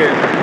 good.